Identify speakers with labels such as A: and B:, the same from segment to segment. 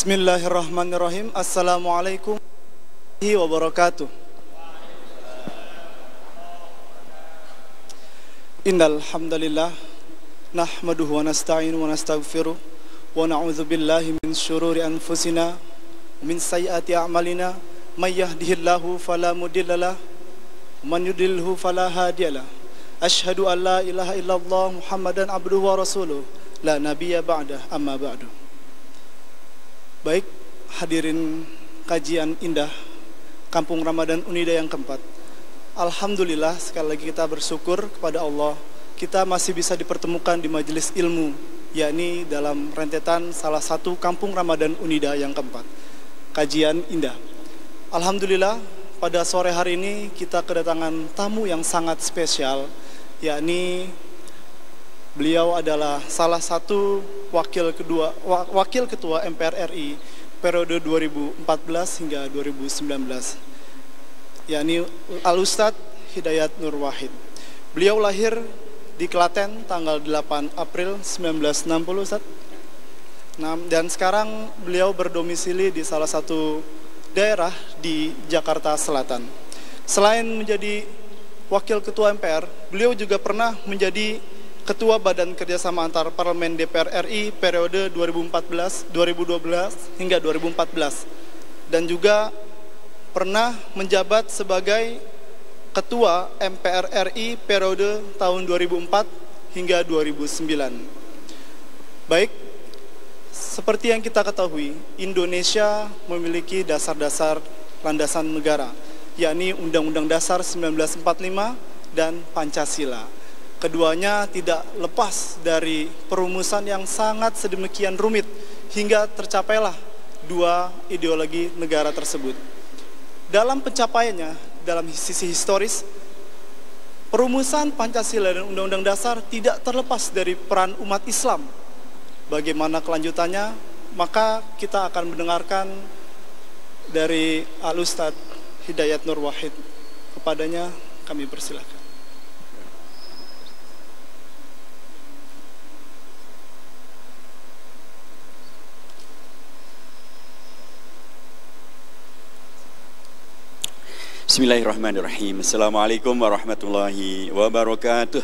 A: Bismillahirrahmanirrahim. Assalamualaikum warahmatullahi wabarakatuh. Innal hamdalillah nahmaduhu wa nasta'inu wa nastaghfiruh wa na'udzu billahi min shururi anfusina min sayyiati a'malina may yahdihillahu fala mudhillalah man yudlilhu fala hadiyalah. Ashhadu an la ilaha illallah Muhammadan abduhu wa rasuluh la nabiyya ba'dah amma ba'du. Baik, hadirin kajian indah Kampung Ramadan Unida yang keempat. Alhamdulillah sekali lagi kita bersyukur kepada Allah kita masih bisa dipertemukan di majelis ilmu yakni dalam rentetan salah satu Kampung Ramadan Unida yang keempat. Kajian indah. Alhamdulillah pada sore hari ini kita kedatangan tamu yang sangat spesial yakni beliau adalah salah satu wakil kedua wakil ketua MPR RI periode 2014 hingga 2019 yakni Al Ustad Hidayat Nur Wahid. Beliau lahir di Klaten tanggal 8 April 1960 Ustaz. Nah, dan sekarang beliau berdomisili di salah satu daerah di Jakarta Selatan. Selain menjadi wakil ketua MPR, beliau juga pernah menjadi ketua Badan Kerjasama Antar Parlemen DPR RI periode 2014, 2012 hingga 2014 dan juga pernah menjabat sebagai Ketua MPR RI periode tahun 2004 hingga 2009. Baik, seperti yang kita ketahui, Indonesia memiliki dasar-dasar landasan negara, yakni Undang-Undang Dasar 1945 dan Pancasila. Keduanya tidak lepas dari perumusan yang sangat sedemikian rumit hingga tercapailah dua ideologi negara tersebut. Dalam pencapaiannya, dalam sisi historis, perumusan Pancasila dan Undang-Undang Dasar tidak terlepas dari peran umat Islam. Bagaimana kelanjutannya? Maka kita akan mendengarkan dari Al Ustadz Hidayat Nur Wahid. Kepadanya kami persilahkan.
B: Bismillahirrahmanirrahim. Assalamualaikum warahmatullahi wabarakatuh.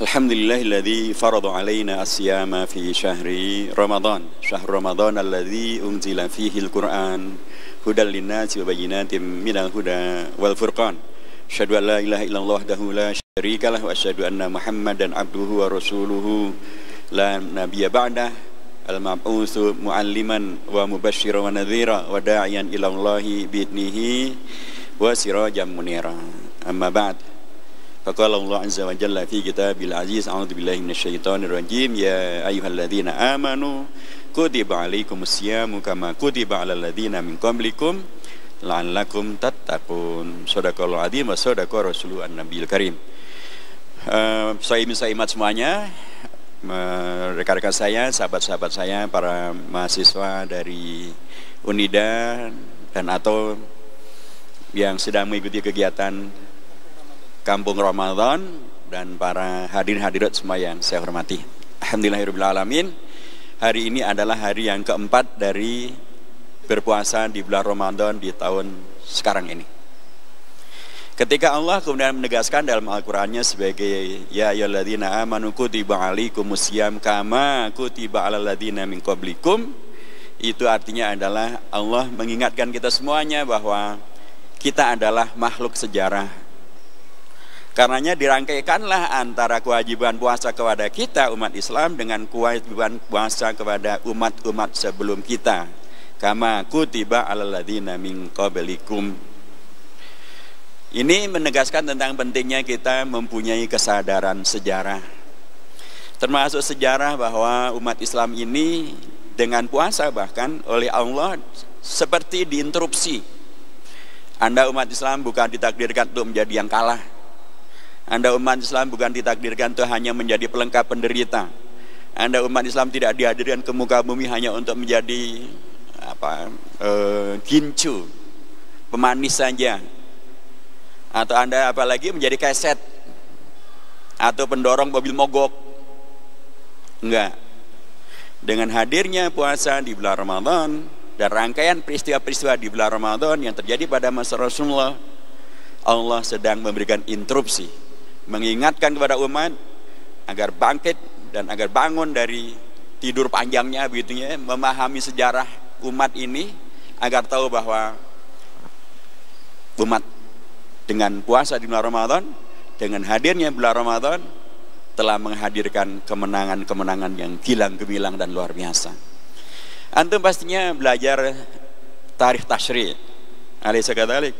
B: Alhamdulillahilladzi farada alaina asyama fi syahri Ramadan. Syahr Ramadan alladzi unzila fihi al-Qur'an hudal linnasi wa bayyinatin minal huda wal furqan. Asyhadu an la ilaha illallah wahdahu la syarikalah wa asyhadu anna Muhammadan abduhu wa rasuluhu la nabiyya ba'dah المبعوث معلما ومبشرا ونذيرا وداعيا إلى الله بإذنه وسراجا منيرا أما بعد فقال الله عز وجل في كتاب العزيز أعوذ بالله من الشيطان الرجيم يا أيها الذين آمنوا كتب عليكم الصيام كما كتب على الذين من قبلكم لعلكم تتقون صدق الله العظيم وصدق رسول النبي الكريم Uh, saya saimat semuanya rekan-rekan saya, sahabat-sahabat saya, para mahasiswa dari Unida dan atau yang sedang mengikuti kegiatan Kampung Ramadan dan para hadirin hadirat semua yang saya hormati. Alhamdulillahirrahmanirrahim. Hari ini adalah hari yang keempat dari berpuasa di bulan Ramadan di tahun sekarang ini. Ketika Allah kemudian menegaskan dalam Al-Qur'annya sebagai ya ayyuhalladzina amanu kutiba alaikumusiyam kama kutiba alal ladzina min qablikum itu artinya adalah Allah mengingatkan kita semuanya bahwa kita adalah makhluk sejarah. Karenanya dirangkaikanlah antara kewajiban puasa kepada kita umat Islam dengan kewajiban puasa kepada umat-umat sebelum kita. Kama kutiba alal ladzina min qablikum ini menegaskan tentang pentingnya kita mempunyai kesadaran sejarah. Termasuk sejarah bahwa umat Islam ini dengan puasa bahkan oleh Allah seperti diinterupsi. Anda umat Islam bukan ditakdirkan untuk menjadi yang kalah. Anda umat Islam bukan ditakdirkan untuk hanya menjadi pelengkap penderita. Anda umat Islam tidak dihadirkan ke muka bumi hanya untuk menjadi apa e, gincu, pemanis saja, atau Anda apalagi menjadi keset atau pendorong mobil mogok. Enggak. dengan hadirnya puasa di bulan Ramadan dan rangkaian peristiwa-peristiwa di bulan Ramadan yang terjadi pada masa Rasulullah Allah sedang memberikan interupsi mengingatkan kepada umat agar bangkit dan agar bangun dari tidur panjangnya begitu ya memahami sejarah umat ini agar tahu bahwa umat dengan puasa di bulan Ramadan dengan hadirnya bulan Ramadan telah menghadirkan kemenangan-kemenangan yang gilang gemilang dan luar biasa. Antum pastinya belajar tarikh tashri. Alaysa kadzalik?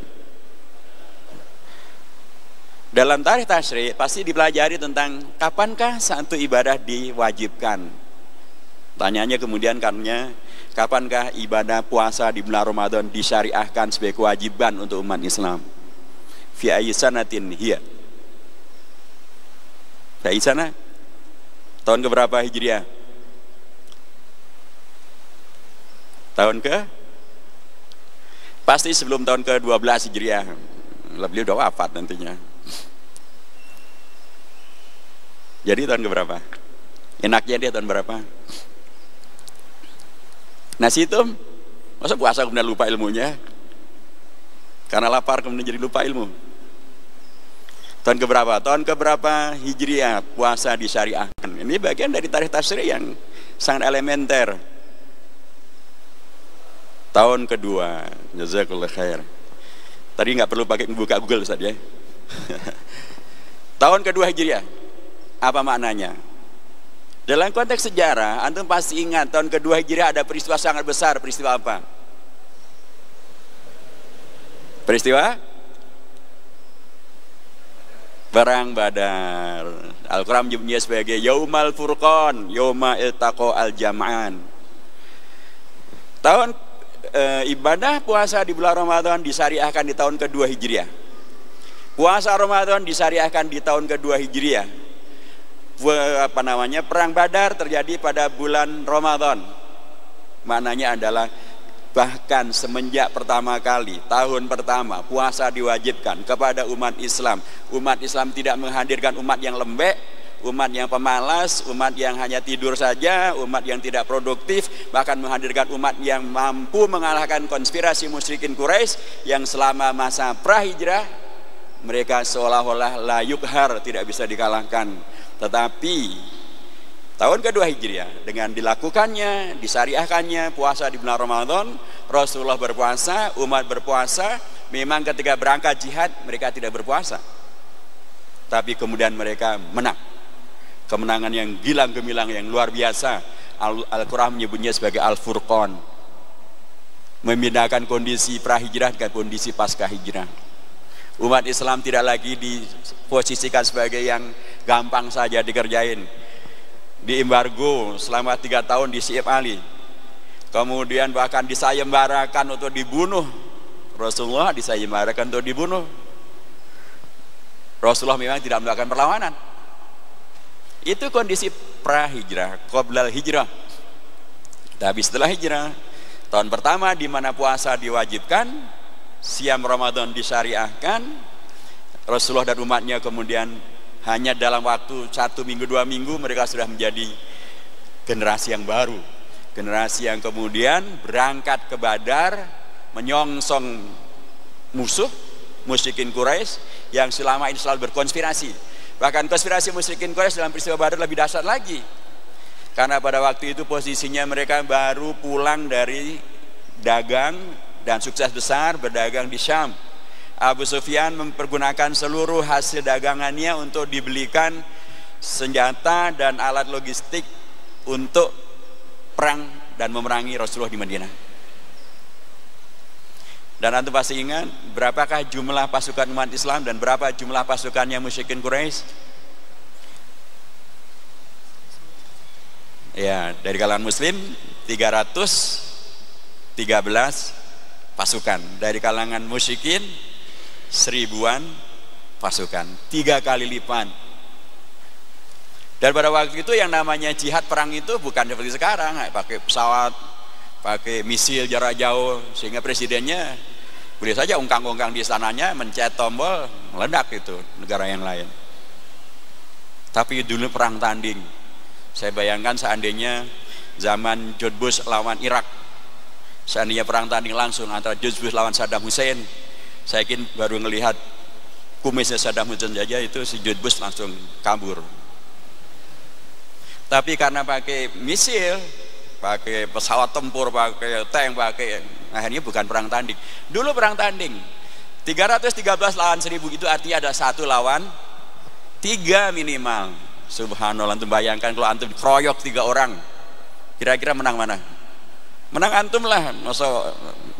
B: Dalam tarikh tashri pasti dipelajari tentang kapankah satu ibadah diwajibkan. Tanyanya kemudian karena kapankah ibadah puasa di bulan Ramadan disyariahkan sebagai kewajiban untuk umat Islam? Fi ayyisanatin hiya? Dari sana tahun ke berapa Hijriah? Tahun ke? Pasti sebelum tahun ke-12 Hijriah. Beliau udah wafat nantinya. Jadi tahun ke berapa? Enaknya dia tahun berapa? Nasi itu masa puasa kemudian lupa ilmunya? Karena lapar kemudian jadi lupa ilmu. Tahun keberapa? Tahun keberapa Hijriah puasa disyariahkan. Ini bagian dari tarikh tasri yang sangat elementer. Tahun kedua, jazakallah khair. Tadi nggak perlu pakai buka Google saja. Ya. Tahun kedua Hijriah. Apa maknanya? Dalam konteks sejarah, antum pasti ingat tahun kedua Hijriah ada peristiwa sangat besar. Peristiwa apa? Peristiwa Perang Badar. Al-Quran menyebutnya sebagai Yaumal Furqan, Yauma Iltaqo Al-Jam'an. Tahun e, ibadah puasa di bulan Ramadan disyariahkan di tahun kedua Hijriah. Puasa Ramadan disyariahkan di tahun kedua Hijriah. Apa namanya? Perang Badar terjadi pada bulan Ramadan. Maknanya adalah bahkan semenjak pertama kali tahun pertama puasa diwajibkan kepada umat Islam. Umat Islam tidak menghadirkan umat yang lembek umat yang pemalas umat yang hanya tidur saja umat yang tidak produktif bahkan menghadirkan umat yang mampu mengalahkan konspirasi musyrikin Quraisy yang selama masa prahijrah mereka seolah-olah layuk har tidak bisa dikalahkan. Tetapi Tahun kedua Hijriah dengan dilakukannya, disyariahkannya puasa di bulan Ramadan, Rasulullah berpuasa, umat berpuasa, memang ketika berangkat jihad mereka tidak berpuasa. Tapi kemudian mereka menang. Kemenangan yang gilang gemilang yang luar biasa. Al-Qur'an menyebutnya sebagai Al-Furqan. Memindahkan kondisi pra-hijrah dengan kondisi pasca hijrah. Umat Islam tidak lagi diposisikan sebagai yang gampang saja dikerjain di embargo selama tiga tahun di Siep Ali. Kemudian bahkan disayembarakan untuk dibunuh. Rasulullah disayembarakan untuk dibunuh. Rasulullah memang tidak melakukan perlawanan. Itu kondisi pra hijrah qoblal hijrah. Tapi setelah hijrah tahun pertama di mana puasa diwajibkan siam Ramadan disyariahkan Rasulullah dan umatnya kemudian hanya dalam waktu satu minggu dua minggu mereka sudah menjadi generasi yang baru. Generasi yang kemudian berangkat ke Badar menyongsong musuh musyrikin Quraisy yang selama ini selalu berkonspirasi. Bahkan konspirasi musyrikin Quraisy dalam peristiwa Badar lebih dahsyat lagi. Karena pada waktu itu posisinya mereka baru pulang dari dagang dan sukses besar berdagang di Syam Abu Sufyan mempergunakan seluruh hasil dagangannya untuk dibelikan senjata dan alat logistik untuk perang dan memerangi Rasulullah di Madinah. Dan antum pasti ingat berapakah jumlah pasukan umat Islam dan berapa jumlah pasukannya musyrikin Quraisy? Ya, dari kalangan muslim 313 pasukan. Dari kalangan musyrikin seribuan pasukan tiga kali lipat. Dan pada waktu itu yang namanya jihad perang itu bukan seperti sekarang pakai pesawat pakai misil jarak jauh sehingga presidennya boleh saja ungkang-ungkang di istananya mencet tombol meledak itu negara yang lain. Tapi dulu perang tanding. Saya bayangkan seandainya zaman Bush lawan Irak seandainya perang tanding langsung antara Bush lawan Saddam Hussein saya yakin baru melihat kumisnya Saddam Hussein saja itu George Bush langsung kabur. Tapi karena pakai misil pakai pesawat tempur pakai tank pakai akhirnya bukan perang tanding. Dulu perang tanding 313 lawan 1000 itu artinya ada satu lawan tiga minimal. Subhanallah antum bayangkan kalau antum kroyok tiga orang kira-kira menang mana menang antum lah. Masa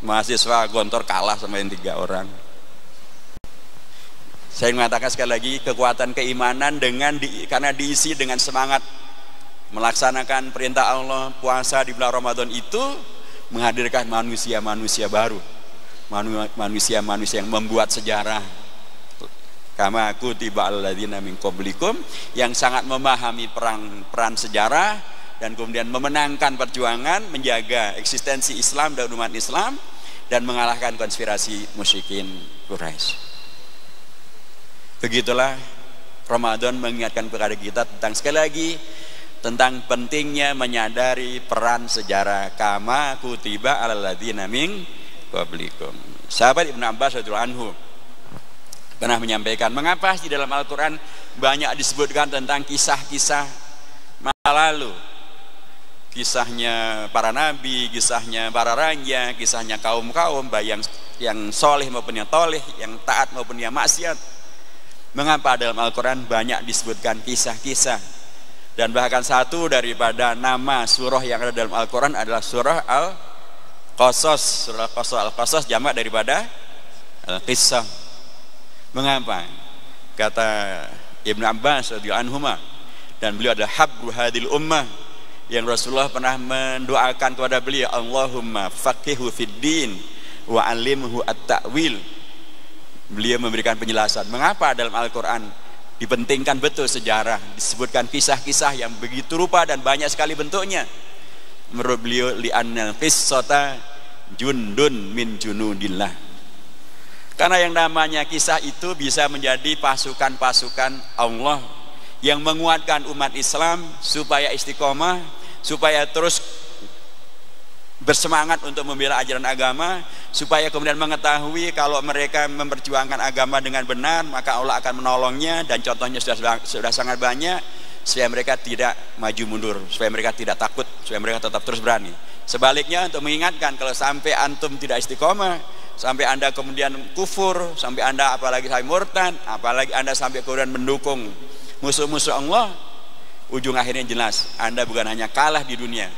B: mahasiswa gontor kalah sama yang tiga orang. Saya mengatakan sekali lagi kekuatan keimanan dengan di, karena diisi dengan semangat melaksanakan perintah Allah puasa di bulan Ramadan itu menghadirkan manusia-manusia baru. Manusia-manusia yang membuat sejarah. Kama aku tiba alladzina min qablikum yang sangat memahami perang peran sejarah dan kemudian memenangkan perjuangan menjaga eksistensi Islam dan umat Islam dan mengalahkan konspirasi musyrikin Quraisy. Begitulah Ramadan mengingatkan kepada kita tentang sekali lagi tentang pentingnya menyadari peran sejarah kama kutiba alal ladzina min qablikum. Sahabat Ibnu Abbas radhiyallahu anhu pernah menyampaikan mengapa di dalam Al-Qur'an banyak disebutkan tentang kisah-kisah masa lalu kisahnya para nabi, kisahnya para raja, kisahnya kaum-kaum baik yang yang soleh maupun yang toleh, yang taat maupun yang maksiat. Mengapa dalam Al-Quran banyak disebutkan kisah-kisah? Dan bahkan satu daripada nama surah yang ada dalam Al-Quran adalah surah Al-Qasas. Surah Qasas Al-Qasas jamak daripada Al-Qisah mengapa? Kata Ibn Abbas radhiyallahu anhu dan beliau adalah habru hadil ummah yang Rasulullah pernah mendoakan kepada beliau Allahumma faqihu fid din wa alimhu at-ta'wil. Beliau memberikan penjelasan mengapa dalam Al-Quran dipentingkan betul sejarah disebutkan kisah-kisah yang begitu rupa dan banyak sekali bentuknya? Menurut beliau li'annal qissata jundun min junudillah. Karena yang namanya kisah itu bisa menjadi pasukan-pasukan Allah yang menguatkan umat Islam supaya istiqomah supaya terus bersemangat untuk membela ajaran agama supaya kemudian mengetahui kalau mereka memperjuangkan agama dengan benar maka Allah akan menolongnya. Dan contohnya sudah sudah sangat banyak supaya mereka tidak maju mundur supaya mereka tidak takut supaya mereka tetap terus berani. Sebaliknya untuk mengingatkan kalau sampai antum tidak istiqomah sampai anda kemudian kufur sampai anda apalagi sampai murtad apalagi anda sampai kemudian mendukung musuh-musuh Allah ujung akhirnya jelas Anda bukan hanya kalah di dunia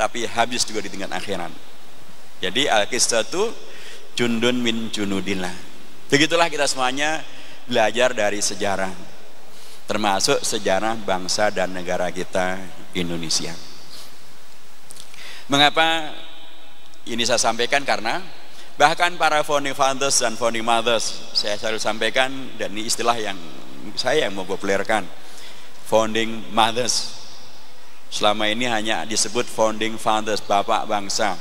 B: tapi habis juga di tingkat akhirat. Jadi al-kisah itu jundun min junudillah. Begitulah kita semuanya belajar dari sejarah termasuk sejarah bangsa dan negara kita Indonesia. Mengapa ini saya sampaikan? Karena bahkan para founding fathers dan founding mothers saya selalu sampaikan dan ini istilah yang saya yang mempopulerkan founding mothers. Selama ini hanya disebut founding fathers, bapak bangsa.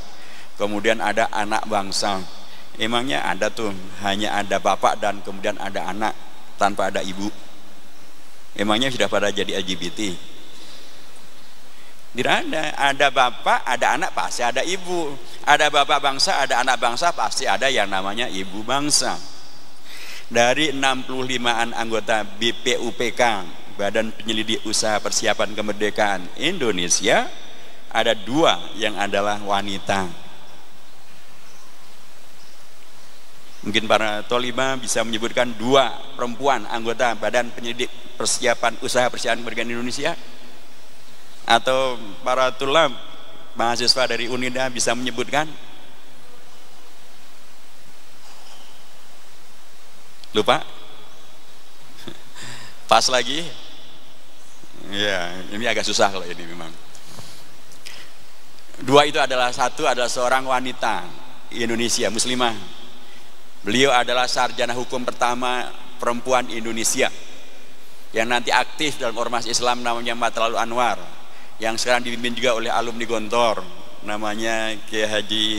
B: Kemudian ada anak bangsa. Emangnya ada tuh, hanya ada bapak dan kemudian ada anak tanpa ada ibu. Emangnya sudah pada jadi LGBT? Tidak ada, ada bapak, ada anak, pasti ada ibu. Ada bapak bangsa, ada anak bangsa, pasti ada yang namanya ibu bangsa. Dari 65an anggota BPUPK Badan Penyelidik Usaha Persiapan Kemerdekaan Indonesia ada dua yang adalah wanita. Mungkin para tolima bisa menyebutkan dua perempuan anggota Badan Penyelidik Persiapan Usaha Persiapan Kemerdekaan Indonesia. Atau para tulab mahasiswa dari UNIDA bisa menyebutkan. Lupa? Pas lagi Ya, ini agak susah kalau ini memang. Dua itu adalah satu adalah seorang wanita Indonesia muslimah. Beliau adalah sarjana hukum pertama perempuan Indonesia yang nanti aktif dalam ormas Islam namanya Matlalu Anwar yang sekarang dipimpin juga oleh alumni Gontor namanya Kiai Haji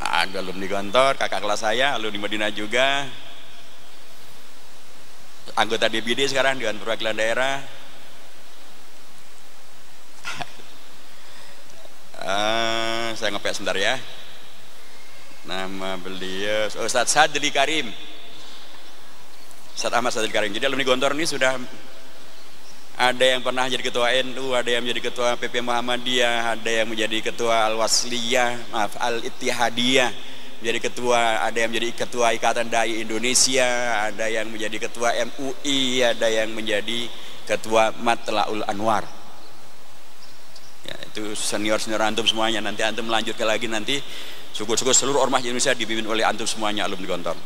B: ada alumni Gontor kakak kelas saya alumni Madinah juga anggota DPD sekarang dengan Perwakilan Daerah. Uh, saya ngepek sebentar ya. Nama beliau oh, Ustadz Sadli Karim. Ustadz Ahmad Sadli Karim. Jadi alumni Gontor ini sudah ada yang pernah jadi ketua NU, ada yang menjadi ketua PP Muhammadiyah, ada yang menjadi ketua Al-Wasliyah, maaf Al-Ittihadiyah menjadi ketua, ada yang menjadi ketua Ikatan Dai Indonesia, ada yang menjadi ketua MUI, ada yang menjadi ketua Matlaul Anwar. Ya, itu senior-senior antum semuanya. Nanti antum melanjutkan lagi nanti syukur-syukur seluruh ormas Indonesia dipimpin oleh antum semuanya alumni Gontor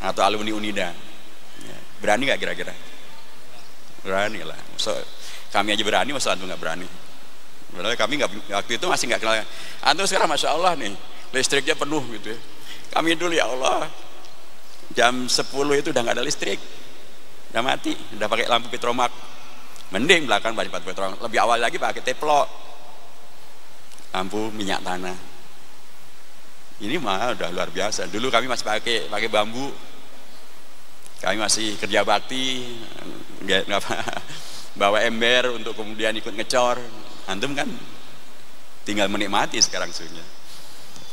B: atau alumni Unida. Ya, berani nggak kira-kira? berani lah so, kami aja berani masa antum nggak berani Padahal kami nggak waktu itu masih nggak kenal antum sekarang masya Allah nih listriknya penuh gitu ya. Kami dulu ya Allah jam 10 itu udah nggak ada listrik. Udah mati udah pakai lampu petromak mending belakang banyak petromak lebih awal lagi pakai teplok. Lampu minyak tanah. Ini mah udah luar biasa. Dulu kami masih pakai pakai bambu. Kami masih kerja bakti. Bawa ember untuk kemudian ikut ngecor. Antum kan tinggal menikmati sekarang sebenarnya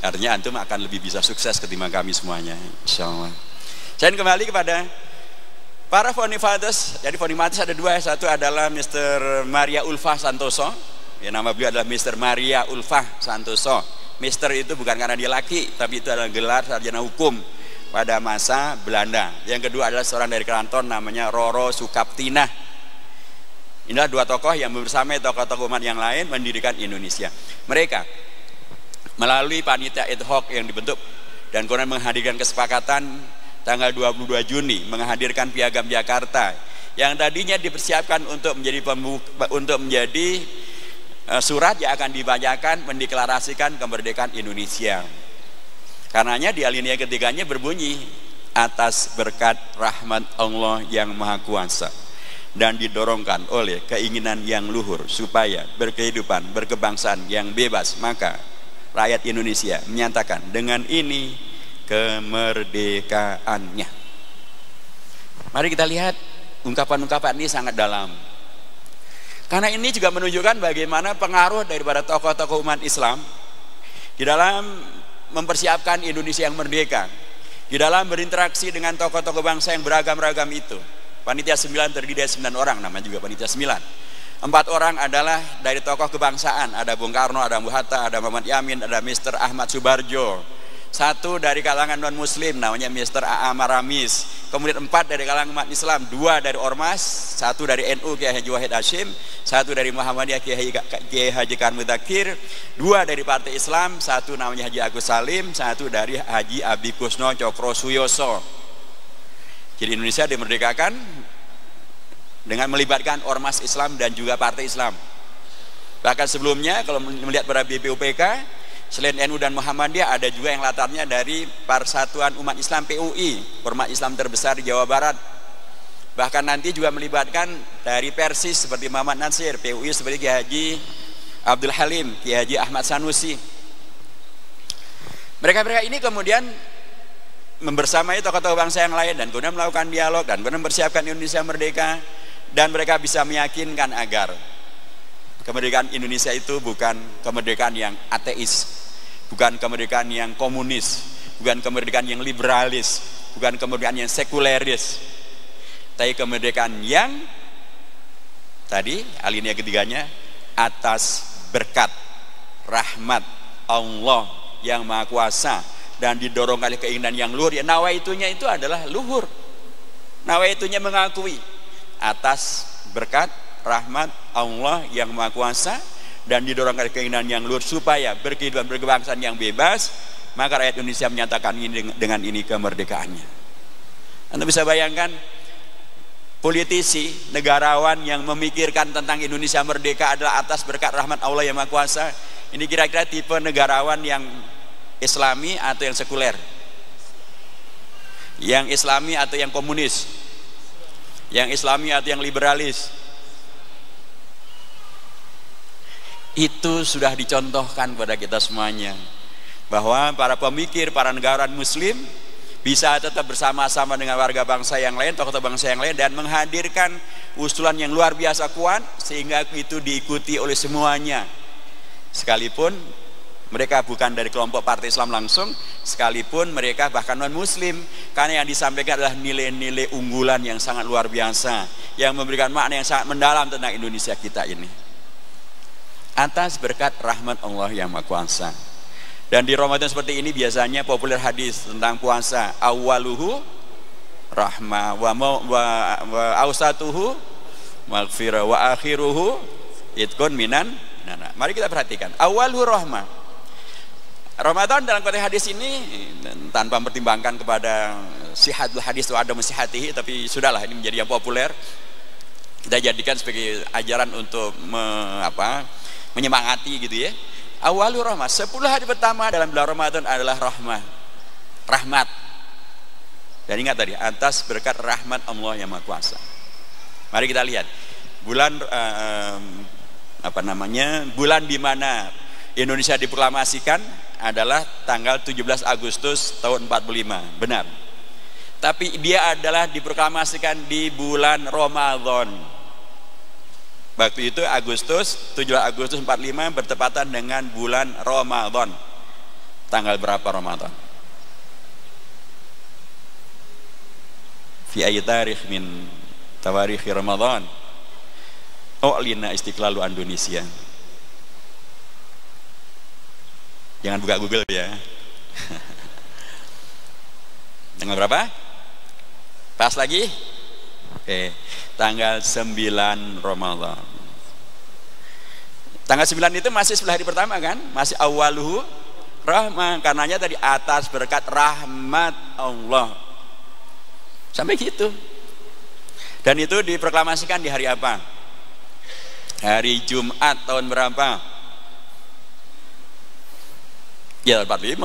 B: artinya antum akan lebih bisa sukses ketimbang kami semuanya insya Allah saya kembali kepada para Fathers jadi Fathers ada dua satu adalah Mr. Maria Ulfa Santoso ya nama beliau adalah Mr. Maria Ulfa Santoso Mister itu bukan karena dia laki tapi itu adalah gelar sarjana hukum pada masa Belanda. Yang kedua adalah seorang dari Kelantan namanya Roro Sukaptina. Inilah dua tokoh yang bersama tokoh-tokoh umat yang lain mendirikan Indonesia. Mereka melalui panitia ad hoc yang dibentuk dan kemudian menghadirkan kesepakatan tanggal 22 Juni menghadirkan piagam Jakarta yang tadinya dipersiapkan untuk menjadi pembuka, untuk menjadi uh, surat yang akan dibacakan mendeklarasikan kemerdekaan Indonesia. Karenanya di alinea ketiganya berbunyi atas berkat rahmat Allah yang maha kuasa dan didorongkan oleh keinginan yang luhur supaya berkehidupan berkebangsaan yang bebas maka rakyat Indonesia menyatakan dengan ini kemerdekaannya. Mari kita lihat ungkapan-ungkapan ini sangat dalam. Karena ini juga menunjukkan bagaimana pengaruh daripada tokoh-tokoh umat Islam di dalam mempersiapkan Indonesia yang merdeka di dalam berinteraksi dengan tokoh-tokoh bangsa yang beragam-ragam itu. Panitia 9 terdiri dari 9 orang namanya juga panitia 9 empat orang adalah dari tokoh kebangsaan ada Bung Karno, ada Bung ada Muhammad Yamin, ada Mr. Ahmad Subarjo satu dari kalangan non muslim namanya Mr. A.A. Maramis kemudian empat dari kalangan umat Islam dua dari Ormas satu dari NU Kiai Haji Wahid Hashim satu dari Muhammadiyah Kiai Haji Khan Mudakir dua dari Partai Islam satu namanya Haji Agus Salim satu dari Haji Abi Kusno Cokro Suyoso jadi Indonesia dimerdekakan dengan melibatkan Ormas Islam dan juga Partai Islam bahkan sebelumnya kalau melihat pada BPUPK Selain NU dan Muhammadiyah ada juga yang latarnya dari Persatuan Umat Islam PUI, umat Islam terbesar di Jawa Barat. Bahkan nanti juga melibatkan dari Persis seperti Muhammad Nasir, PUI seperti Kiai Haji Abdul Halim, Kiai Haji Ahmad Sanusi. Mereka-mereka ini kemudian membersamai tokoh-tokoh bangsa yang lain dan kemudian melakukan dialog dan kemudian mempersiapkan Indonesia merdeka dan mereka bisa meyakinkan agar kemerdekaan Indonesia itu bukan kemerdekaan yang ateis bukan kemerdekaan yang komunis, bukan kemerdekaan yang liberalis, bukan kemerdekaan yang sekuleris, tapi kemerdekaan yang tadi alinea ketiganya atas berkat rahmat Allah yang maha kuasa dan didorong oleh keinginan yang luhur. Ya nawaitunya itu adalah luhur. Nawaitunya mengakui atas berkat rahmat Allah yang maha kuasa dan didorong oleh keinginan yang luar supaya berkehidupan berkebangsaan yang bebas maka rakyat Indonesia menyatakan ini dengan ini kemerdekaannya Anda bisa bayangkan politisi, negarawan yang memikirkan tentang Indonesia merdeka adalah atas berkat rahmat Allah yang Maha Kuasa. Ini kira-kira tipe negarawan yang Islami atau yang sekuler? Yang Islami atau yang komunis? Yang Islami atau yang liberalis? itu sudah dicontohkan pada kita semuanya bahwa para pemikir, para negarawan muslim bisa tetap bersama-sama dengan warga bangsa yang lain, tokoh-tokoh bangsa yang lain dan menghadirkan usulan yang luar biasa kuat sehingga itu diikuti oleh semuanya. Sekalipun Mereka bukan dari kelompok partai Islam langsung, sekalipun mereka bahkan non Muslim, karena yang disampaikan adalah nilai-nilai unggulan yang sangat luar biasa, yang memberikan makna yang sangat mendalam tentang Indonesia kita ini. Atas berkat rahmat Allah yang Maha Kuasa. Dan di Ramadan seperti ini biasanya populer hadis tentang puasa. Awaluhu rahmah wa wa, wa ausatuhu maghfirah wa akhiruhu itkun minan nah. Mari kita perhatikan. Awaluhu rahmah Ramadan dalam konteks hadis ini tanpa mempertimbangkan kepada sihatul hadis atau ada mesihatihi tapi sudahlah ini menjadi yang populer. Kita jadikan sebagai ajaran untuk me, apa, menyemangati gitu ya. Awalul rahmat 10 hari pertama dalam bulan Ramadan adalah rahmat rahmat. Dan ingat tadi atas berkat rahmat Allah yang Maha Kuasa. Mari kita lihat. Bulan apa namanya bulan di mana Indonesia diproklamasikan adalah tanggal 17 Agustus tahun 45 benar. Tapi dia adalah diproklamasikan di bulan Ramadan. Waktu itu Agustus 7 Agustus 45 bertepatan dengan bulan Ramadan. Tanggal berapa Ramadan? Fi tarikh min tawarikh Ramadan. U'lina istiqlalu Indonesia Jangan buka Google ya. Tanggal berapa? Pas lagi? Oke, tanggal 9 Ramadan. Tanggal 9 itu masih sebelah hari pertama kan? Masih awaluhu rahmah. Karenanya tadi atas berkat rahmat Allah. Sampai gitu. Dan itu diproklamasikan di hari apa? Hari Jumat tahun berapa? Ya 45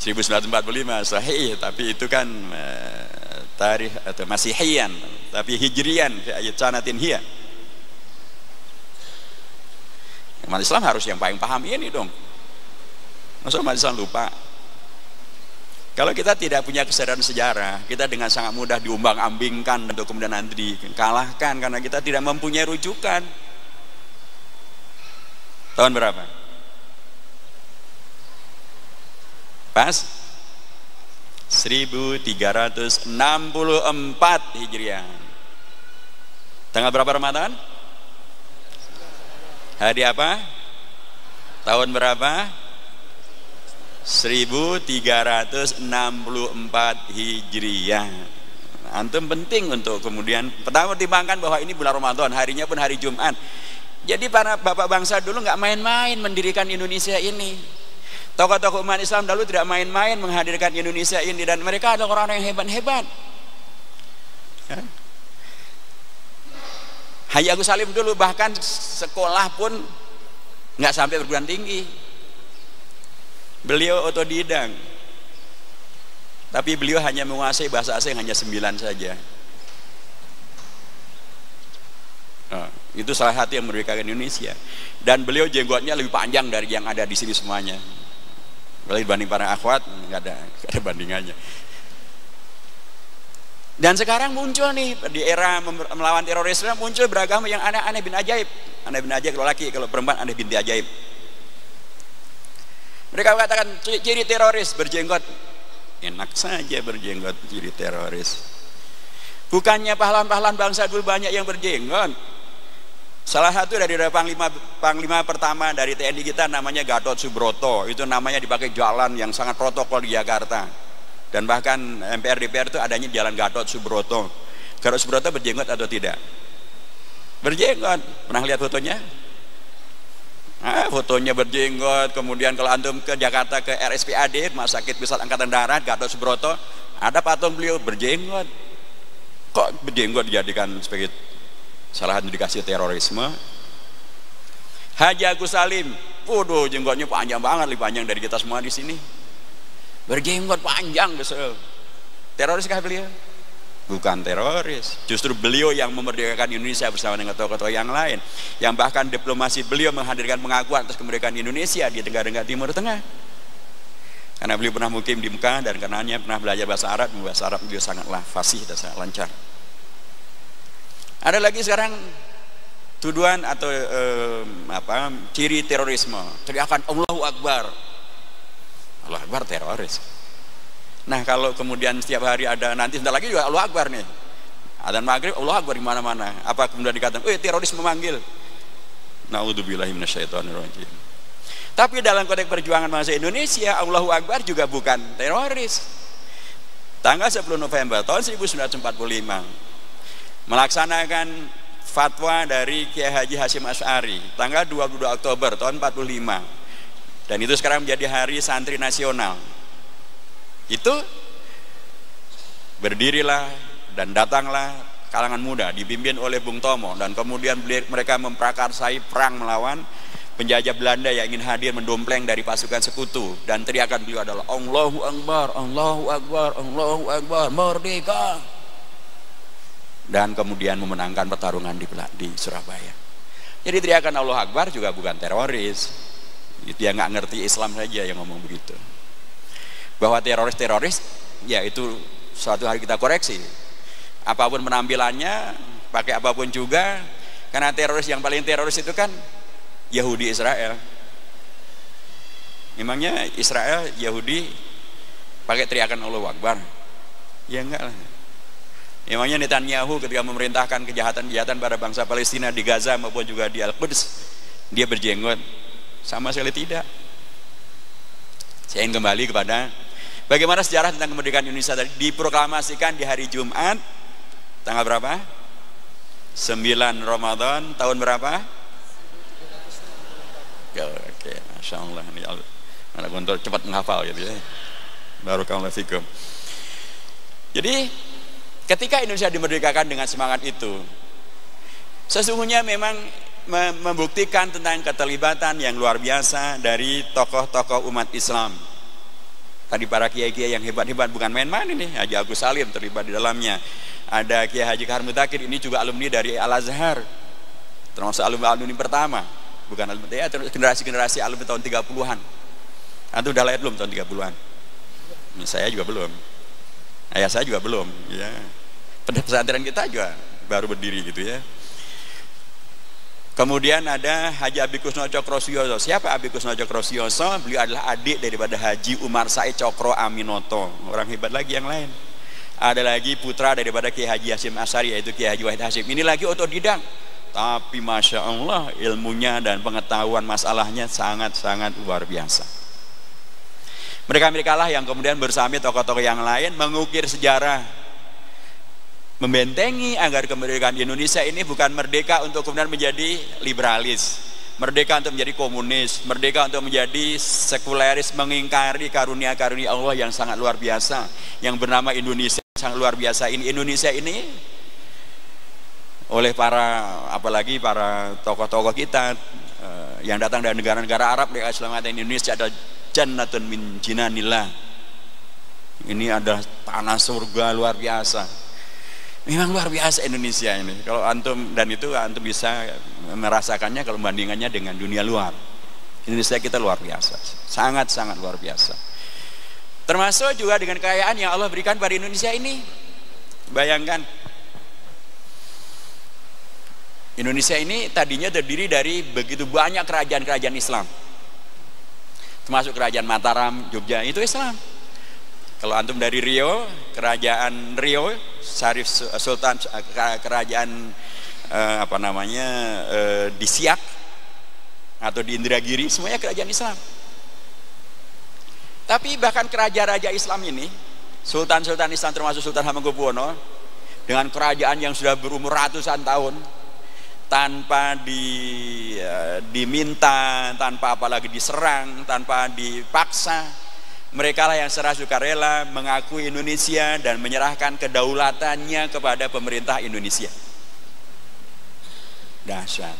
B: 1945 sahih. Tapi itu kan uh, tarikh atau masihian tapi hijrian ayat sanatin hiya. Umat Islam harus yang paling paham ini dong. Masa umat Islam lupa? Kalau kita tidak punya kesadaran sejarah kita dengan sangat mudah diumbang ambingkan untuk kemudian nanti dikalahkan karena kita tidak mempunyai rujukan. Tahun berapa? Pas 1364 Hijriah. Tanggal berapa Ramadan? Hari apa? Tahun berapa? 1364 Hijriah. Antum penting untuk kemudian pertama pertimbangkan bahwa ini bulan Ramadan, harinya pun hari Jumat. Jadi para bapak bangsa dulu nggak main-main mendirikan Indonesia ini. Tokoh-tokoh umat Islam dahulu tidak main-main menghadirkan Indonesia ini dan mereka adalah orang-orang yang hebat-hebat. Ya. Haji Agus Salim dulu bahkan sekolah pun nggak sampai perguruan tinggi. Beliau otodidak. Tapi beliau hanya menguasai bahasa asing hanya sembilan saja. Nah, itu salah satu yang memberikan Indonesia. Dan beliau jenggotnya lebih panjang dari yang ada di sini semuanya. Kalau dibanding para akhwat nggak ada ada bandingannya. Dan sekarang muncul nih di era melawan terorisme muncul beragam yang aneh-aneh bin ajaib. Aneh bin ajaib kalau laki, kalau perempuan aneh binti ajaib. Mereka katakan ciri teroris berjenggot. Enak saja berjenggot ciri teroris. Bukannya pahlawan-pahlawan bangsa dulu banyak yang berjenggot. Salah satu dari panglima panglima pertama dari TNI kita namanya Gatot Subroto. Itu namanya dipakai jalan yang sangat protokol di Jakarta. Dan bahkan MPR DPR itu adanya jalan Gatot Subroto. Gatot Subroto berjenggot atau tidak? Berjenggot. Pernah lihat fotonya? Nah, fotonya berjenggot. Kemudian kalau antum ke Jakarta ke RSPAD, Rumah Sakit Pusat Angkatan Darat, Gatot Subroto, ada patung beliau berjenggot. Kok berjenggot dijadikan sebagai salah satu dikasih terorisme. Haji Agus Salim waduh jenggotnya panjang banget lebih panjang dari kita semua di sini. Berjenggot panjang kesel teroriskah beliau? Bukan teroris. Justru beliau yang memerdekakan Indonesia bersama dengan tokoh-tokoh yang lain. Yang bahkan diplomasi beliau menghadirkan pengakuan atas kemerdekaan Indonesia di negara-negara Timur Tengah. Karena beliau pernah mukim di Mekah dan karenanya pernah belajar bahasa Arab bahasa Arab beliau sangatlah fasih dan sangat lancar ada lagi sekarang tuduhan atau apa ciri terorisme. Teriakan Allahu Akbar. Allah Akbar teroris. Nah kalau kemudian setiap hari ada nanti sebentar lagi juga Allahu Akbar nih. Adzan maghrib Allah Akbar di mana-mana. Apa kemudian dikatakan eh teroris memanggil Naudzubillahi minasyaitonirrajim. Tapi dalam konteks perjuangan bangsa Indonesia Allahu Akbar juga bukan teroris. Tanggal 10 November tahun 1945 melaksanakan fatwa dari Kiai Haji Hasim Asy'ari tanggal 22 Oktober tahun 45 dan itu sekarang menjadi hari santri nasional. Itu berdirilah dan datanglah kalangan muda dipimpin oleh Bung Tomo. Dan kemudian mereka memprakarsai perang melawan penjajah Belanda yang ingin hadir mendompleng dari pasukan sekutu. Dan teriakan beliau adalah Allahu Akbar, Allahu Akbar, Allahu Akbar, merdeka dan kemudian memenangkan pertarungan di, di Surabaya. Jadi teriakan Allah Akbar juga bukan teroris. Dia nggak ngerti Islam saja yang ngomong begitu. Bahwa teroris-teroris, ya itu suatu hari kita koreksi. Apa pun penampilannya, pakai apa pun juga, karena teroris yang paling teroris itu kan Yahudi Israel. Memangnya Israel, Yahudi pakai teriakan Allah Akbar? Ya enggak lah. Emangnya Netanyahu ketika memerintahkan kejahatan-kejahatan pada bangsa Palestina di Gaza maupun juga di Al-Quds, dia berjenggot? Sama sekali tidak. Saya ingin kembali kepada bagaimana sejarah tentang kemerdekaan Indonesia tadi diproklamasikan di hari Jumat tanggal berapa? 9 Ramadan tahun berapa? Oke, Masya Allah gontor cepat menghafal gitu ya. Baru fikum. Jadi Ketika Indonesia dimerdekakan dengan semangat itu, sesungguhnya memang membuktikan tentang keterlibatan yang luar biasa dari tokoh-tokoh umat Islam. Tadi para kiai-kiai yang hebat-hebat bukan main-main ini, Haji Agus Salim terlibat di dalamnya. Ada Kiai Haji Kahar Mutakir ini juga alumni dari Al Azhar, termasuk alumni alumni pertama, bukan alumni ya generasi-generasi alumni tahun 30-an. Antum udah lahir belum tahun 30-an? Saya juga belum. Ayah saya juga belum, ya. Pesantren kita juga baru berdiri gitu ya. Kemudian ada Haji Abikus Cokrosioso. Siapa Abikus Cokrosioso? Beliau adalah adik daripada Haji Umar Said Cokro Aminoto. Orang hebat lagi yang lain. Ada lagi putra daripada Kiai Haji Hasim Asari yaitu Kiai Haji Wahid Hasim. Ini lagi otodidak. Tapi Masya Allah ilmunya dan pengetahuan masalahnya sangat-sangat luar biasa. Mereka-mereka lah yang kemudian bersama tokoh-tokoh yang lain mengukir sejarah membentengi agar kemerdekaan Indonesia ini bukan merdeka untuk kemudian menjadi liberalis, merdeka untuk menjadi komunis, merdeka untuk menjadi sekuleris mengingkari karunia-karunia Allah yang sangat luar biasa yang bernama Indonesia sangat luar biasa ini. Indonesia ini oleh para apalagi para tokoh-tokoh kita eh, yang datang dari negara-negara Arab mereka selamat Indonesia adalah jannatun min jinanillah. Ini ada tanah surga luar biasa memang luar biasa Indonesia ini. Kalau antum dan itu antum bisa merasakannya kalau membandingannya dengan dunia luar. Indonesia kita luar biasa. Sangat-sangat luar biasa. Termasuk juga dengan kekayaan yang Allah berikan pada Indonesia ini. Bayangkan. Indonesia ini tadinya terdiri dari begitu banyak kerajaan-kerajaan Islam. Termasuk kerajaan Mataram, Jogja itu Islam. Kalau antum dari Rio, kerajaan Rio, Syarif Sultan kerajaan eh, apa namanya eh, di Siak atau di Indragiri, semuanya kerajaan Islam. Tapi bahkan kerajaan raja Islam ini, Sultan-Sultan Islam termasuk Sultan Hamengkubuwono, dengan kerajaan yang sudah berumur ratusan tahun, tanpa di, ya, diminta, tanpa apalagi diserang, tanpa dipaksa. Mereka lah yang serah sukarela mengakui Indonesia dan menyerahkan kedaulatannya kepada pemerintah Indonesia. Dahsyat.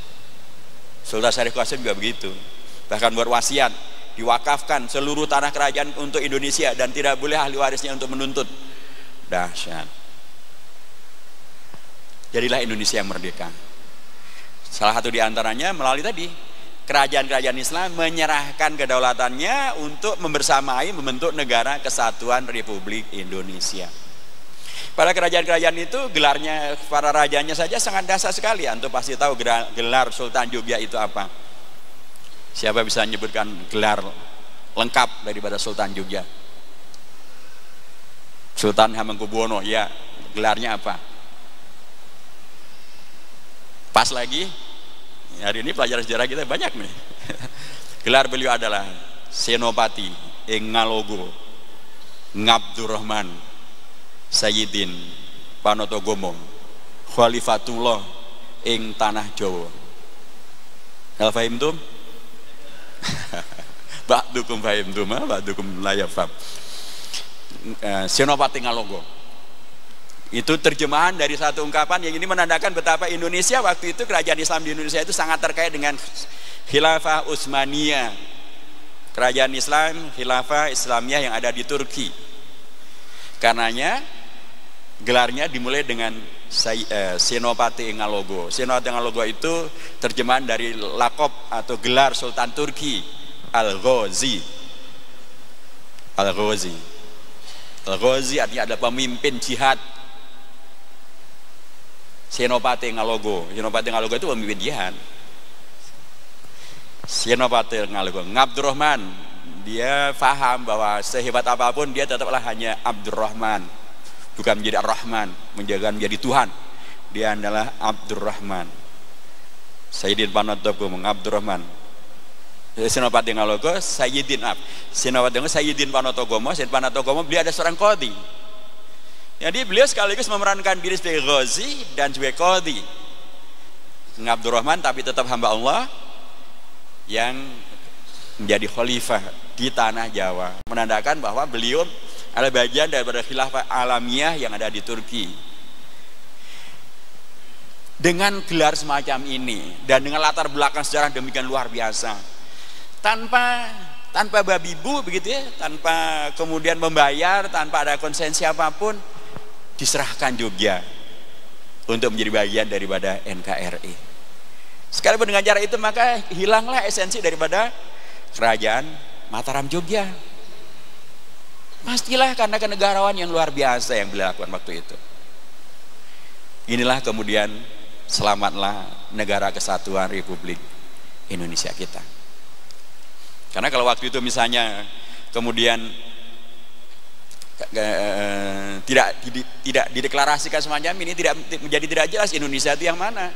B: Sultan Syarif Qasim juga begitu. Bahkan buat wasiat, diwakafkan seluruh tanah kerajaan untuk Indonesia dan tidak boleh ahli warisnya untuk menuntut. Dahsyat. Jadilah Indonesia yang merdeka. Salah satu di antaranya melalui tadi kerajaan-kerajaan Islam menyerahkan kedaulatannya untuk membersamai membentuk negara kesatuan Republik Indonesia. Pada kerajaan-kerajaan itu gelarnya para rajanya saja sangat dasar sekali. Antum pasti tahu gelar Sultan Jogja itu apa. Siapa bisa menyebutkan gelar lengkap daripada Sultan Jogja? Sultan Hamengkubuwono, ya. Gelarnya apa? Pas lagi, hari ini pelajaran sejarah kita banyak nih. Gelar beliau adalah Senopati Engalogo Ngabdurrahman Sayyidin Panotogomo Khalifatullah ing tanah Jawa. Hal fahim tum? Ba'dukum fahim tum, ba'dukum layafam. Eh, Senopati Ngalogo. Itu terjemahan dari satu ungkapan yang ini menandakan betapa Indonesia waktu itu kerajaan Islam di Indonesia itu sangat terkait dengan khilafah Utsmaniyah. Kerajaan Islam, khilafah Islamiyah yang ada di Turki. Karenanya gelarnya dimulai dengan eh, Senopati Ngalogo. Senopati Ngalogo itu terjemahan dari lakop atau gelar Sultan Turki Al-Ghazi. Al-Ghazi. Al-Ghazi artinya adalah pemimpin jihad. Senopati Ngalogo. Senopati Ngalogo itu pemimpin jihad. Senopati Ngalogo. Ngabdurrahman. Dia faham bahwa sehebat apa pun dia tetaplah hanya Abdurrahman. Bukan menjadi Ar-Rahman. Menjaga menjadi Tuhan. Dia adalah Abdurrahman. Sayyidin Panatogomo Abdurrahman. Senopati Ngalogo Sayyidin Ab. Senopati Ngalogo Sayyidin Panatogomo Sayyidin Panatogomo beliau ada seorang kodi jadi beliau sekaligus memerankan diri sebagai ghazi dan sebagai kodi Abdurrahman tapi tetap hamba Allah yang menjadi khalifah di tanah Jawa. Menandakan bahwa beliau adalah bagian daripada khilafah alamiah yang ada di Turki. Dengan gelar semacam ini dan dengan latar belakang sejarah demikian luar biasa tanpa tanpa babi bu begitu ya tanpa kemudian membayar tanpa ada konsensi apa pun diserahkan Jogja untuk menjadi bagian daripada NKRI sekalipun dengan cara itu maka hilanglah esensi daripada kerajaan Mataram Jogja. Pastilah karena kenegarawan yang luar biasa yang beliau waktu itu. Inilah kemudian selamatlah negara kesatuan Republik Indonesia kita. Karena kalau waktu itu misalnya kemudian tidak tidak dideklarasikan semacam ini tidak menjadi tidak jelas Indonesia itu yang mana.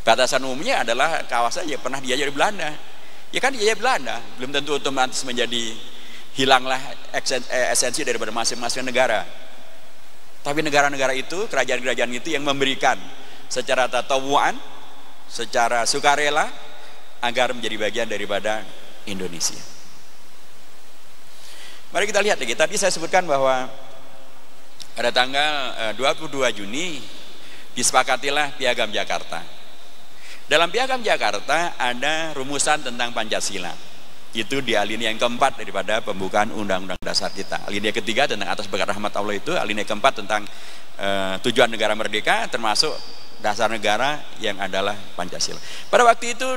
B: Batasan umumnya adalah kawasan yang pernah dijajah di Belanda. Ya kan dijajah Belanda, belum tentu otomatis menjadi hilanglah eh, esensi daripada masing-masing negara. Tapi negara-negara itu, kerajaan-kerajaan itu yang memberikan secara tatawuan, secara sukarela agar menjadi bagian daripada Indonesia. Mari kita lihat lagi. Tadi saya sebutkan bahwa pada tanggal 22 eh, Juni disepakatilah Piagam Jakarta. Dalam piagam Jakarta ada rumusan tentang Pancasila. Itu di alinea yang keempat daripada pembukaan Undang-Undang Dasar kita. Alinea ketiga tentang atas berkat rahmat Allah itu, alinea keempat tentang uh, tujuan negara merdeka termasuk dasar negara yang adalah Pancasila. Pada waktu itu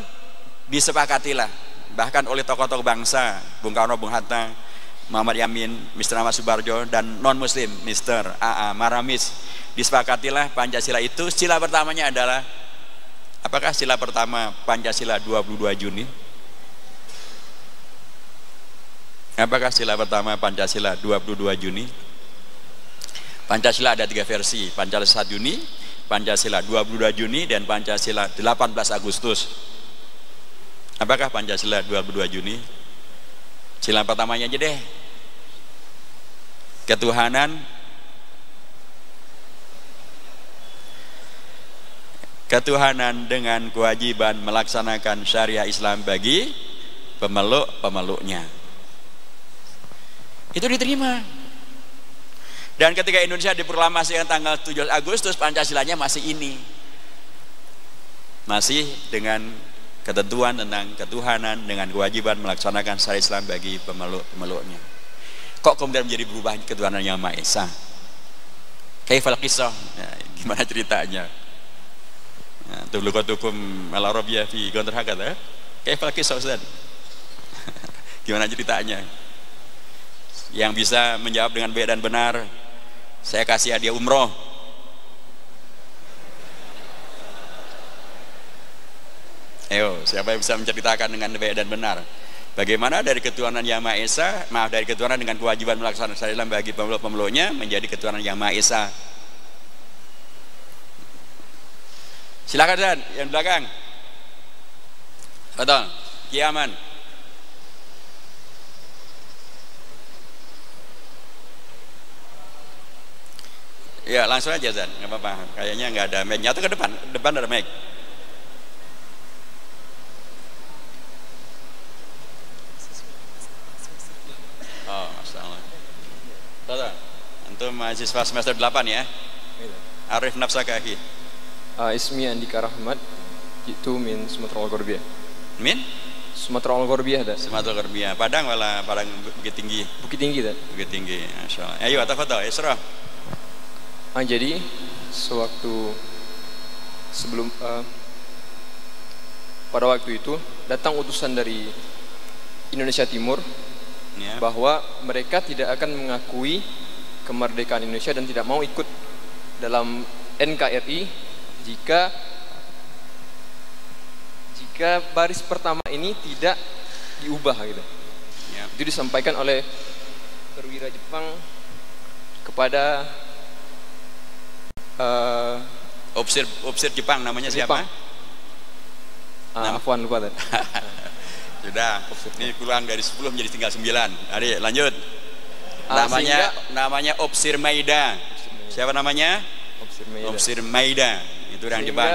B: disepakatilah bahkan oleh tokoh-tokoh bangsa, Bung Karno, Bung Hatta, Muhammad Yamin, Mr. Ahmad Subarjo dan non muslim Mr. AA Maramis disepakatilah Pancasila itu sila pertamanya adalah Apakah sila pertama Pancasila 22 Juni? Apakah sila pertama Pancasila 22 Juni? Pancasila ada tiga versi, Pancasila 1 Juni, Pancasila 22 Juni, dan Pancasila 18 Agustus. Apakah Pancasila 22 Juni? Sila pertamanya aja deh. Ketuhanan ketuhanan dengan kewajiban melaksanakan syariah Islam bagi pemeluk-pemeluknya. Itu diterima. Dan ketika Indonesia diproklamasikan tanggal 7 Agustus, Pancasilanya masih ini. Masih dengan ketentuan tentang ketuhanan dengan kewajiban melaksanakan syariah Islam bagi pemeluk-pemeluknya. Kok kemudian menjadi berubah ketuhanan yang Maha Esa? Kaifal kisah? Nah, gimana ceritanya? Tuh lugatukum al-arabiyah fi gontor hakata. Kaifal kisah Ustaz? Gimana ceritanya? Yang bisa menjawab dengan baik dan benar, saya kasih hadiah umroh. Ayo, siapa yang bisa menceritakan dengan baik dan benar? Bagaimana dari ketuhanan Yang Maha Esa, maaf dari ketuhanan dengan kewajiban melaksanakan syariat bagi pemeluk-pemeluknya menjadi ketuhanan Yang Maha Esa. Silakan Dan, yang belakang. Betul, Kiaman. Ya langsung aja Zan, nggak apa-apa. Kayaknya nggak ada mic. Nyata ke depan, depan ada mic. Antum mahasiswa semester 8 ya? Arif Nafsakahi.
C: Uh, ismi Andika Rahmat itu min Sumatera Al-Gorbia.
B: Min?
C: Sumatera Al-Gorbia ada.
B: Sumatera Gorbia. Padang wala Padang Bukit Tinggi.
C: Bukit Tinggi dah.
B: Bukit Tinggi. Masya Allah. Ayo, tafadhol, Isra.
C: Ah, jadi sewaktu sebelum uh, pada waktu itu datang utusan dari Indonesia Timur
B: Ya.
C: bahwa mereka tidak akan mengakui kemerdekaan Indonesia dan tidak mau ikut dalam NKRI jika jika baris pertama ini tidak diubah gitu.
B: Ya.
C: Itu disampaikan oleh perwira Jepang kepada eh
B: Opsir Opsir Jepang namanya siapa?
C: Jepang. ah,
B: Nama-
C: Afwan lupa tadi.
B: Sudah. Ini kurang dari 10 menjadi tinggal 9. Adik, lanjut.
C: Ah,
B: namanya namanya Opsir Maida. Siapa namanya?
C: Opsir Maida.
B: Opsir Maida. Itu orang
C: Sehingga,
B: Jepang.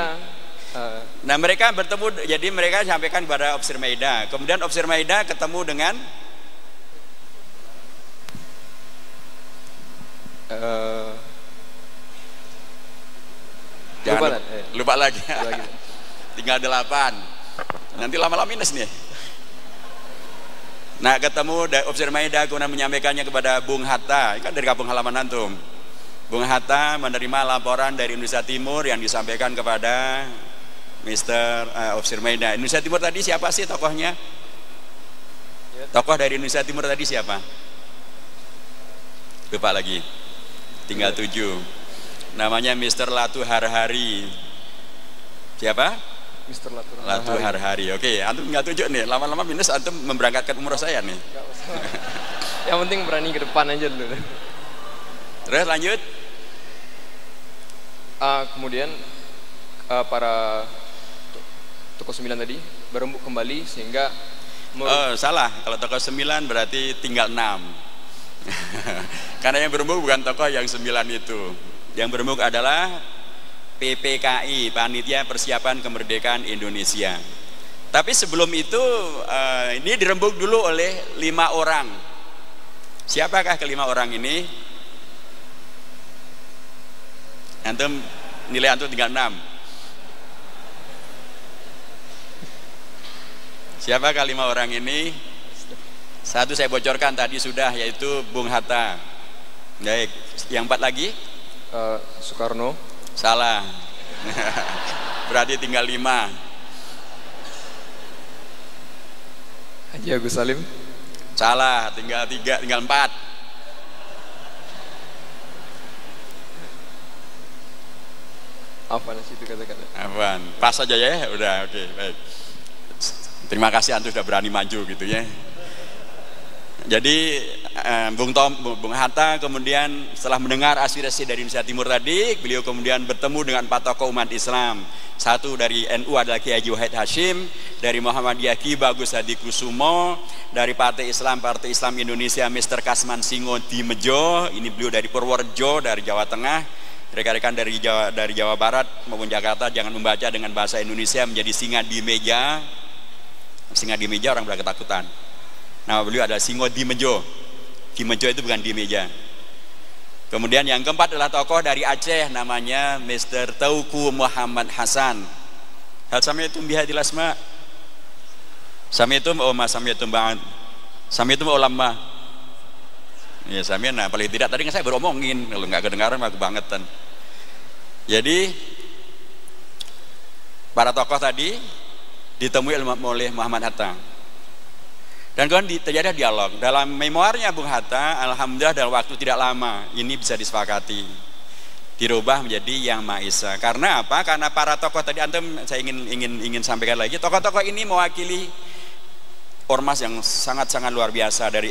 C: eh,
B: Nah mereka bertemu, jadi mereka sampaikan kepada Opsir Maida. Kemudian Opsir Maida ketemu dengan
C: eh,
B: Jangan
C: Lupa. Eh.
B: lupa lagi.
C: lupa lagi.
B: Tinggal delapan. Nanti lama-lama minus nih. Nah ketemu da- Opsir Maida kemudian menyampaikannya kepada Bung Hatta. Kan dari kampung halaman antum. Bung Hatta menerima laporan dari Indonesia Timur yang disampaikan kepada Mr. Uh, Opsir Maida. Indonesia Timur tadi siapa sih tokohnya? Tokoh dari Indonesia Timur tadi siapa? Lupa lagi. Tinggal tujuh. Namanya Mr. Latu Harhari. Siapa?
C: Mr. Latu
B: Latu Harhari. Oke, antum tinggal tujuh nih. Lama-lama minus antum memberangkatkan umroh saya nih.
C: Yang penting berani ke depan aja dulu.
B: Terus lanjut.
C: Ah, kemudian ah, para to- tokoh sembilan tadi berembuk kembali sehingga
B: Oh, salah. Kalau tokoh sembilan berarti tinggal enam. Karena yang berembuk bukan tokoh yang sembilan itu. Yang berembuk adalah PPKI, Panitia Persiapan Kemerdekaan Indonesia. Tapi sebelum itu eh, ini dirembuk dulu oleh lima orang. Siapakah kelima orang ini? Antum nilai antum enam. Siapa kelima orang ini? Satu saya bocorkan tadi sudah yaitu Bung Hatta. Baik, yang empat lagi?
C: ah, Soekarno,
B: Salah. Berarti tinggal lima.
C: Haji Agus Salim,
B: Salah, tinggal tiga, tinggal empat.
C: apa nasi itu kata-kata?
B: Apaan? Pas saja ya, udah oke baik. Terima kasih antum sudah berani maju gitu ya. Jadi Bung Tom, Bung Hatta kemudian setelah mendengar aspirasi dari Indonesia Timur tadi, beliau kemudian bertemu dengan empat tokoh umat Islam. Satu dari NU adalah Kiai Wahid Hashim, dari Muhammadiyah Ki Bagus Hadi Kusumo, dari Partai Islam Partai Islam Indonesia Mr. Kasman Singo di Mejo, ini beliau dari Purworejo dari Jawa Tengah. Rekan-rekan dari Jawa dari Jawa Barat maupun Jakarta jangan membaca dengan bahasa Indonesia menjadi singa di meja. Singa di meja orang berketakutan. ketakutan. Nama beliau adalah Singo di Mejo. Di Mejo itu bukan di meja. Kemudian yang keempat adalah tokoh dari Aceh namanya Mr. Tauku Muhammad Hasan. Hal sami'tum bihadil asma. Sami'tum oh ma sami'tum ba'd. Sami'tum ulama. Ya sami'an nah, paling tidak tadi kan saya baru omongin kalau nggak kedengaran mah kebangetan. Jadi para tokoh tadi ditemui oleh Muhammad Hatta. Dan kemudian terjadi dialog. Dalam memoarnya Bung Hatta, Alhamdulillah dalam waktu tidak lama ini bisa disepakati. Dirubah menjadi Yang Maha Esa. Karena apa? Karena para tokoh tadi antum saya ingin ingin ingin sampaikan lagi, tokoh-tokoh ini mewakili ormas yang sangat-sangat luar biasa dari